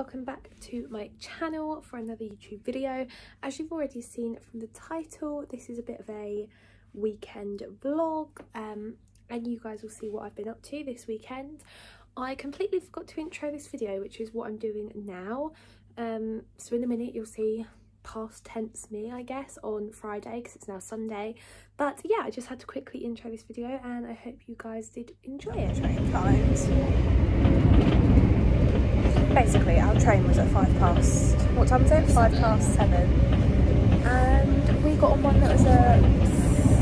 welcome back to my channel for another YouTube video. As you've already seen from the title, this is a bit of a weekend vlog um, and you guys will see what I've been up to this weekend. I completely forgot to intro this video, which is what I'm doing now. Um, so in a minute you'll see past tense me I guess on Friday because it's now Sunday but yeah I just had to quickly intro this video and I hope you guys did enjoy it. Basically our train was at five past, what time was it? Five past seven and we got on one that was at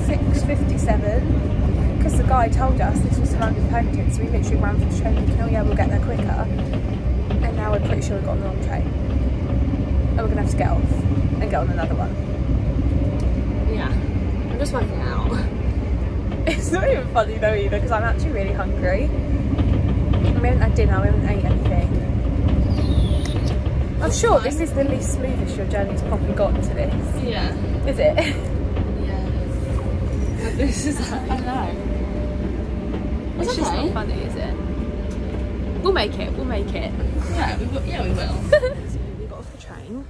6.57 because the guy told us this was London Paddington so we literally ran for the train thinking oh yeah we'll get there quicker and now we're pretty sure we got on the wrong train and we're gonna have to get off and get on another one. Yeah, I'm just working out. It's not even funny though either because I'm actually really hungry. We haven't had dinner, we haven't ate anything. I'm sure this is the least smoothest your journey's probably gotten to this. Yeah. Is it? Yeah. This is I don't know. It's just okay. not funny, is it? We'll make it, we'll make it. Yeah, we will. Yeah, we will. so we got off the train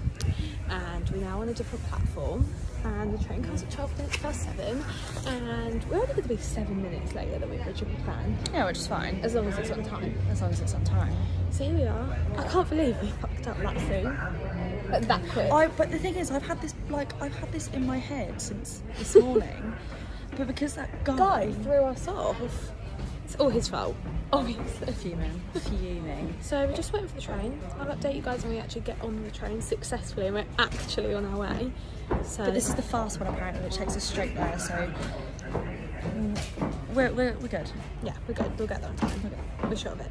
and we're now on a different platform and the train comes at 12 minutes past 7 and we're only going to be 7 minutes later than we originally planned yeah, which is fine. as long as it's on time. As long as it's on time. So here we are. I can't believe we fucked up that soon. Like that quick. I, but the thing is, I've had this like I've had this in my head since this morning. but because that guy, guy threw us off. It's all his fault, obviously. fuming, fuming. So we're just waiting for the train. I'll update you guys when we actually get on the train successfully and we're actually on our way. So But this is the fast one apparently, which takes us straight there. So mm, we're we're, we're good. yeah, we're good. We'll get there on time. We're sure of it.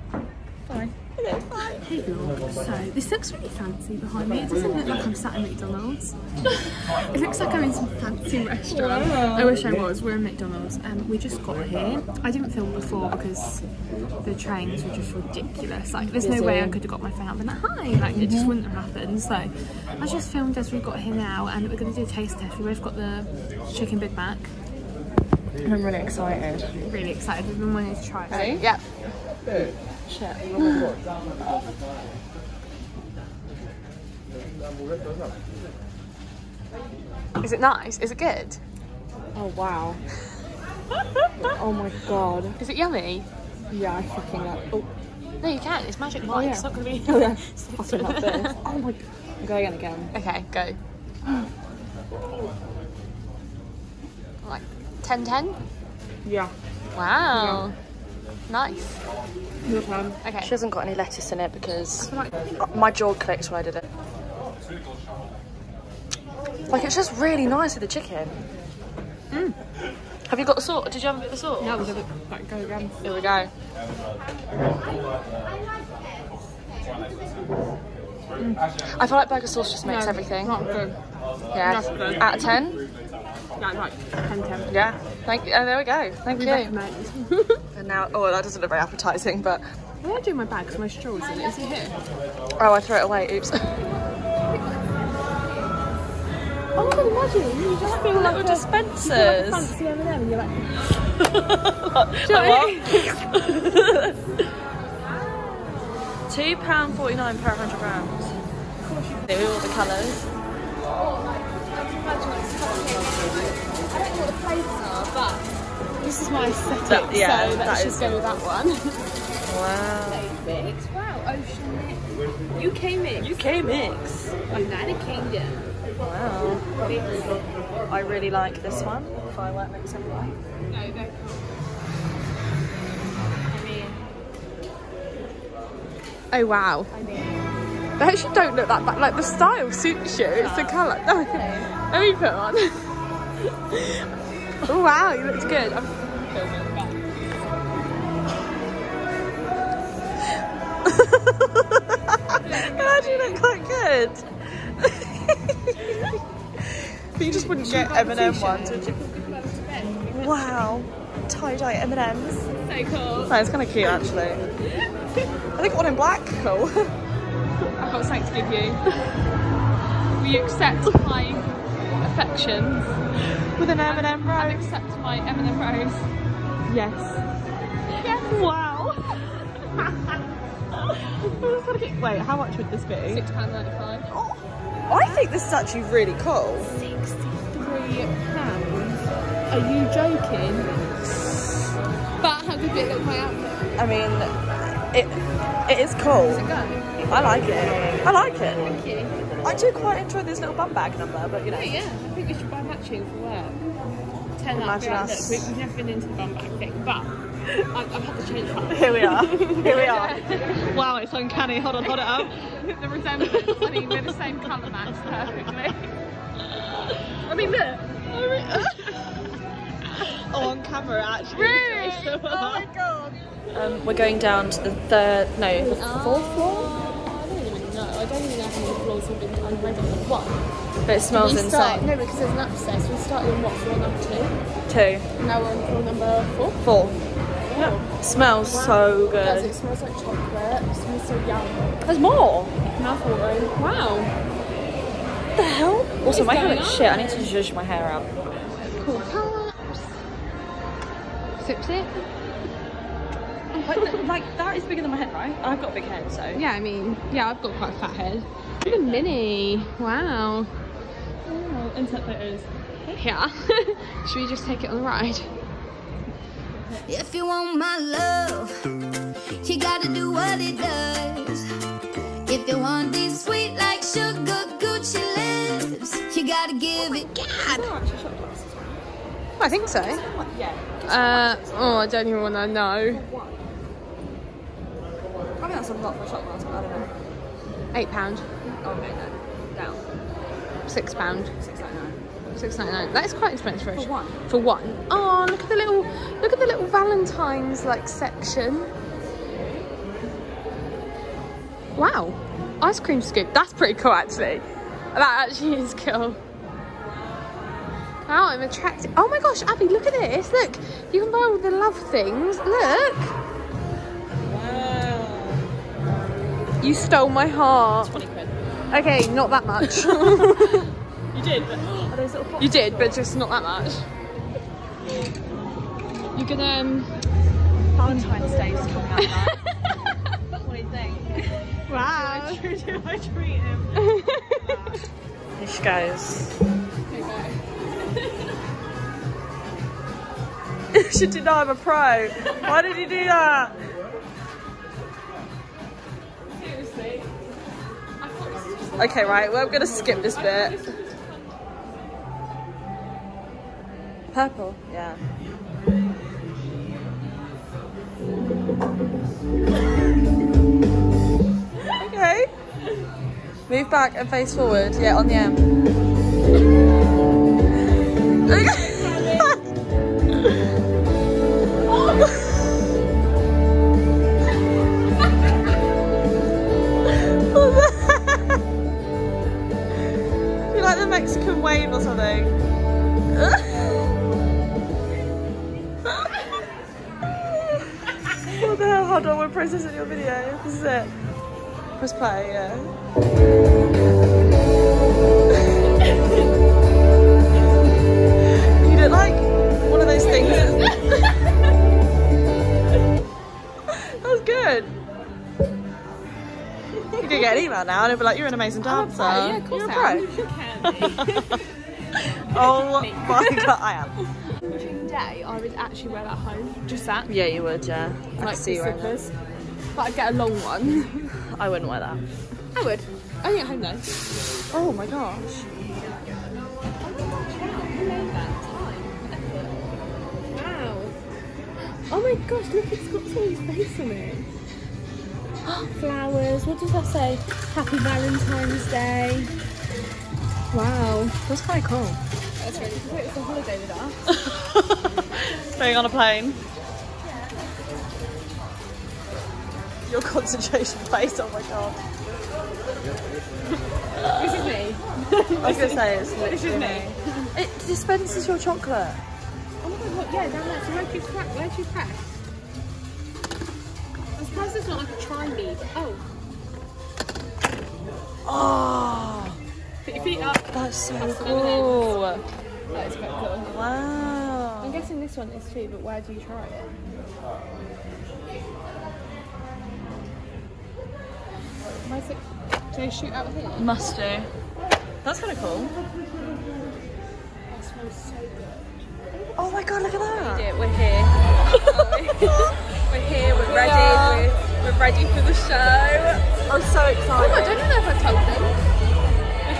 Fine. Okay, bye. Hey vlog, so this looks really fancy behind me. It doesn't look like I'm sat in McDonald's. it looks like I'm in some fancy restaurant. I wish I was. We're in McDonald's. Um, we just got here. I didn't film before because the trains were just ridiculous. Like there's no way I could have got my phone out and been like, hi, like it just wouldn't have happened. So I just filmed as we got here now and we're going to do a taste test. We've both got the chicken Big Mac. And I'm really excited. Really excited. We've been wanting to try it. Ready? Yeah. Shit. Is it nice? Is it good? Oh wow. oh my god. Is it yummy? Yeah, I fucking love. Oh, No, you can't. It's Magic oh, Mike. yeah. It's not going to be. oh yeah. Fucking love this. Oh my. I'm going again. Okay, go. 10 10? Yeah. Wow. Nice. Your turn. Okay. She hasn't got any lettuce in it because my jaw clicked when I did it. Like it's just really nice with the chicken. Mm. Have you got the sauce? Did you have a bit of sauce? Yeah, we're going to go again. Here we go. I feel like burger sauce just makes everything. Not good. Yeah. That's good. Out of 10? Yeah, like 10 10. Yeah. Thank you. Oh, there we go. Thank We you. recommend. And now, oh, that doesn't look very appetizing, but Where do I do my bag? Because my straw's in it. Is it here? oh, I threw it away. Oops. Oh my god, imagine. You just feel like Little a, dispensers. fancy M&M and you're like, Two pound forty nine per hundred grams. There are all the colours. This is my aesthetic, That- yeah, so that let's just go with that one. Wow. Mix, wow, ocean mix. UK mix. UK mix. United Kingdom. Wow. I really like this one. Firework mix everywhere. No, go. I mean, Oh, wow. I mean. They actually don't look that bad. Like, the style suits you. It's the colour. No, let me put on. oh, wow, you looked good. I'm It actually look quite good. but you just wouldn't get M&M ones, would you? Wow. Tie-dye M&Ms. So cool. No, it's kind of cute, actually. I think one in black. Cool. I've got something to give you. Will you accept my affections With an M&M and rose. accept my M&M rose? Yes. Yes. Wow. Wait, how much would this be? £6.95. Oh, I think this is actually really cool. £63. Are you joking? But how good did it look my outfit? I mean, it it is cool. Go. I like it. I like it. Thank you. I do quite enjoy this little bum bag number, but you know. Oh, yeah, I we should buy matching for work. Turn up, Imagine like, us. Look, we, we've never been into the bum bag thing, but I've, I've had to change that. Here we are. Here we are. wow, it's uncanny. Hold on, hold it up. the resemblance. I mean, we're the same colour match perfectly. I mean, look. oh, on camera actually. Really? So Oh my god. Um, we're going down to the third, no, the fourth floor. I don't even know. I don't even know how many floors we've been already. One. But it smells we start, insane. no, because there's an upstairs. We started on what floor number two? Two, Now we're on floor number four. four. Smells so Does good. it smells like chocolate? It smells so yum. There's more. Mouth-watering. Wow. What the hell? Also, is my hair going looks shit. I need to zhuzh my hair out. Cool caps. Sip sip. Like, like that is bigger than my head, right? I've got a big head, so. Yeah, I mean, yeah, I've got quite a fat head. Look at Minnie. Wow. Oh, insert photos. Yeah. Should we just take it on the ride? If you want my love, you gotta do what it does. If you want these sweet like sugar Gucci lips, you gotta give it. God. I think so. Yeah. Uh, oh, I don't even want to know. I think that's a lot for a shot glass, but I don't know. Eight pound, Oh, no. Down. six pound, Six like nine. six ninety nine. That is quite expensive for, For one? For one. Oh, look at the little, look at the little Valentine's like section. Wow, ice cream scoop. That's pretty cool, actually. That actually is cool. Wow, I'm attracted. Oh my gosh, Abby, look at this. Look, you can buy all the love things. Look. Wow. You stole my heart. 20 quid. Okay, not that much. You did, but are those little pops? you did, but just not that much. You can um. Valentine's Day is coming up now. what do you think? Wow. Do I treat him? Here she goes. she did not have a pro. Why did you do that? Okay, right, well, I'm gonna skip this bit. Purple, yeah. Okay. Move back and face forward. Yeah, on the M. You Mexican wave or something? what the hell? Hold on, we're processing your video. This is it. Press play, yeah. you look like one of those things. that was good. You could get an email now and it'd be like, you're an amazing dancer. yeah, of course you're a I pro. oh my god, I am. During the day, I would actually wear that home. Just that. Yeah, you would, yeah. I like see the you wearing that. slippers. But I'd get a long one. I wouldn't wear that. I would. Only at home though. Oh my gosh. Wow. Oh my gosh, look, it's got someone's face on it. Flowers. What does that say? Happy Valentine's Day. Wow. That's quite cool. That's really cool. It's a holiday with us. Being on a plane. Your concentration face, oh my god. This is me. I was gonna say it's This is me. It dispenses your chocolate. Oh my god, what? Yeah, down there. So where'd you crack? Where'd you crack? I'm surprised it's not like a try me. Oh. Oh, Put your feet up. that's so That's cool. That is quite cool. Wow. I'm guessing this one is too, but where do you try it? It? Do they shoot out here? Must do. That's kind of cool. Oh my god, look at that. Yeah, we're here. we're here, we're ready, we're, we're ready for the show. I'm so excited. Oh, I excited. don't know if I told them.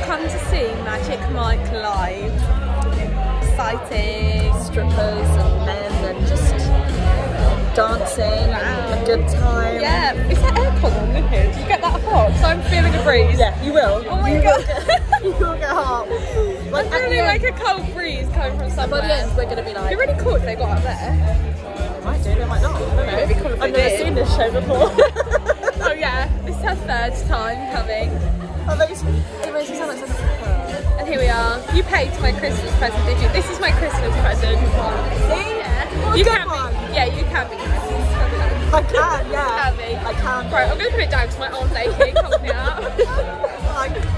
Come to see Magic Mike live. Exciting. Strippers and men and just dancing, a good time. Yeah, is that aircon on in here? Do you get that hot? So I'm feeling a breeze. Yeah, you will. Oh my you God. Get, you will get hot. Like, I'm feeling like a cold breeze coming from by somewhere. the end, we're going to be like, It'd be really cool if they got up there. might do, they might not. I don't know. It'd be cool if I've never did. seen this show before. Oh yeah, this is our third time coming. That makes, it makes me sound like such a And here we are. You paid my Christmas present, did you? This is my Christmas present. See? Yeah. You can one. be. Yeah, you can be. I can, yeah. Can be. I can. Right, I'm gonna put it down because my arm's aching. Hold me out.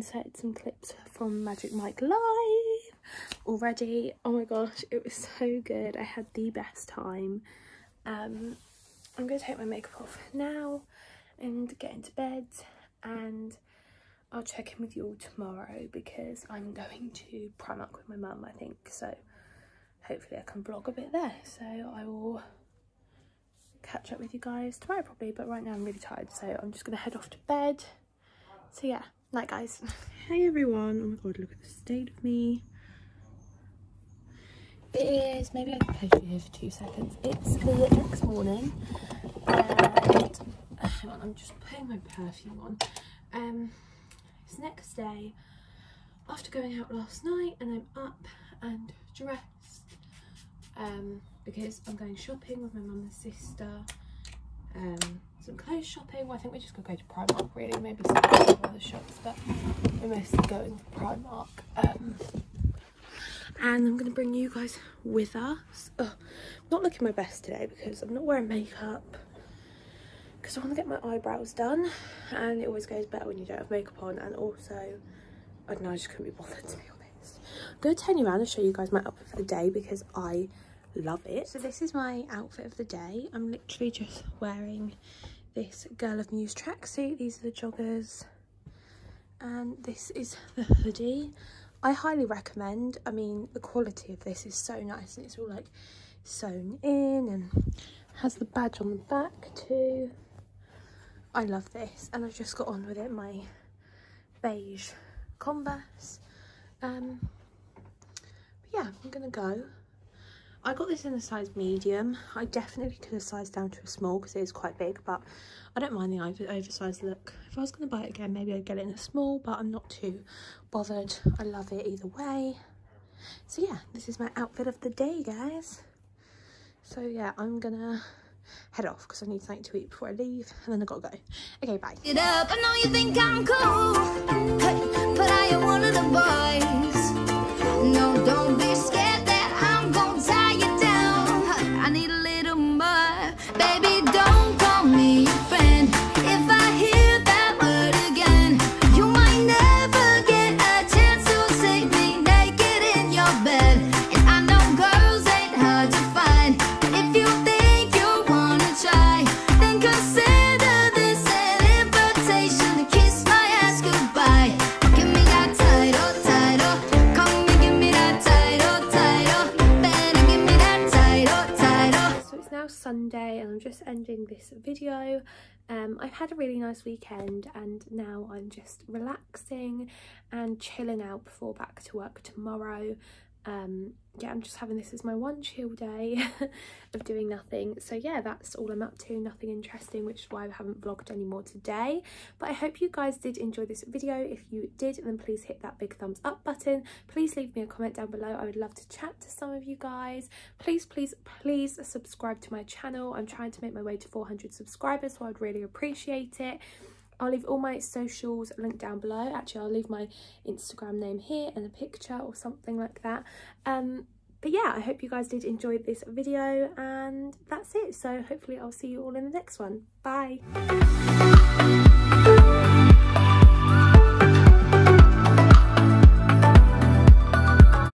inserted some clips from Magic Mike Live already. Oh my gosh, it was so good. I had the best time. Um, I'm going to take my makeup off now and get into bed and I'll check in with you all tomorrow because I'm going to Primark with my mum, I think. So hopefully I can vlog a bit there. So I will catch up with you guys tomorrow probably but right now I'm really tired so I'm just gonna head off to bed so yeah night guys. Hey everyone. Oh my god look at the state of me. It is maybe I can place you here for two seconds. It's the next morning and hang on I'm just putting my perfume on. Um it's next day. After going out last night and I'm up and dressed um, because I'm going shopping with my mum and sister. Um, some clothes shopping. Well, I think we're just gonna go to Primark really, maybe some other shops, but we're mostly going to Primark. Um, and I'm gonna bring you guys with us. Not looking my best today because I'm not wearing makeup because I want to get my eyebrows done, and it always goes better when you don't have makeup on. And also, I don't know, I just couldn't be bothered to be honest. I'm gonna turn you around and show you guys my outfit for the day because I love it. So this is my outfit of the day. I'm literally just wearing this Girl of Muse tracksuit. These are the joggers. And this is the hoodie. I highly recommend. I mean, the quality of this is so nice and it's all like sewn in and has the badge on the back too. I love this and I've just got on with it my beige Converse. Um, yeah, I'm gonna go. I got this in a size medium. I definitely could have sized down to a small because it is quite big, but I don't mind the over oversized look. If I was going to buy it again, maybe I'd get it in a small, but I'm not too bothered. I love it either way. So yeah, this is my outfit of the day, guys. So yeah, I'm gonna head off because I need something to eat before I leave, and then I gotta go. Okay, bye. Ending this video. Um, I've had a really nice weekend and now I'm just relaxing and chilling out before back to work tomorrow um yeah i'm just having this as my one chill day of doing nothing. So yeah that's all i'm up to nothing interesting which is why i haven't vlogged anymore today. But i hope you guys did enjoy this video. If you did then please hit that big thumbs up button. Please leave me a comment down below. I would love to chat to some of you guys. Please please please subscribe to my channel. I'm trying to make my way to 400 subscribers so i'd really appreciate it I'll leave all my socials linked down below. Actually, I'll leave my Instagram name here and a picture or something like that. Um, but yeah, I hope you guys did enjoy this video and that's it. So hopefully I'll see you all in the next one. Bye.